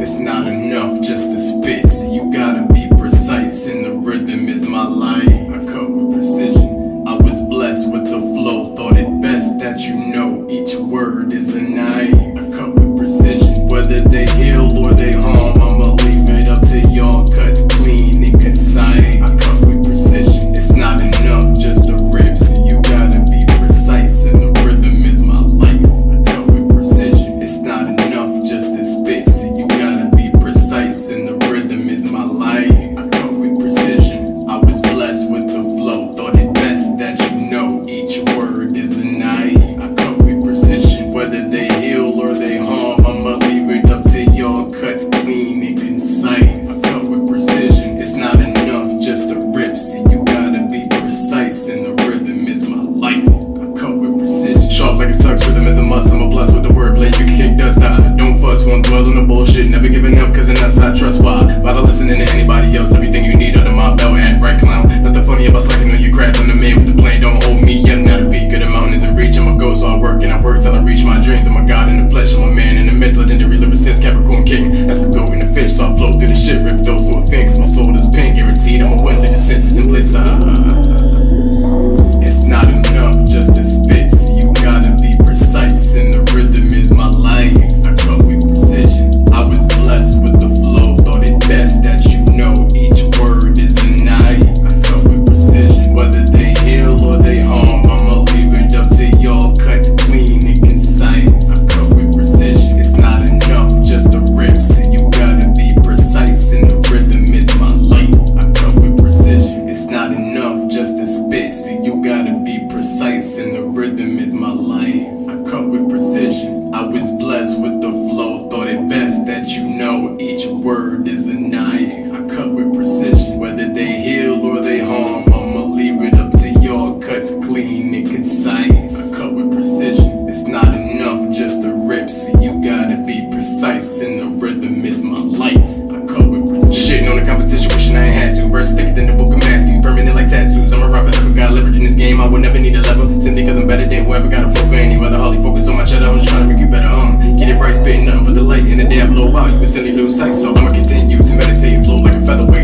It's not enough just to spit. Whether they heal or they harm, I'ma leave it up to y'all. Cuts clean and concise. I cut with precision. It's not enough just to rip, see you gotta be precise. And the rhythm is my life. I cut with precision. Sharp like a tux, rhythm is a must. I'm a blessed with the wordplay. You can kick dust. I don't fuss, won't dwell on the bullshit. Never giving up, cause in us I trust why. By the listening I work and I work till I reach my dreams. I'm a god in the flesh. I'm a man in the myth. Legendary since Capricorn King. That's a go in the fish, so I flow through the shit. Rip those who offend, cause my soul is pain. Guaranteed I'm a win. Living senses in bliss. Ah. It's not enough so you gotta be precise. And the rhythm is my life. I cut with precision. I was blessed with the flow, thought it best that you know each word is a knife. I cut with precision. Whether they heal or they harm, I'ma leave it up to y'all. Cuts clean and concise. I cut with precision. It's not enough just to rip, so you gotta be precise. And the rhythm is my life. I cut with precision. Shitting on the competition, wishing I had to. Verse thicker than the book game. I would never need a level. Simply cause I'm better than whoever got a flow for any weather. Holly focused on my cheddar, I'm just trying to make you better. Um, get it right, spitting nothing but the light. In the day I blow out, you instantly lose sight. So I'ma continue to meditate, flow like a featherweight.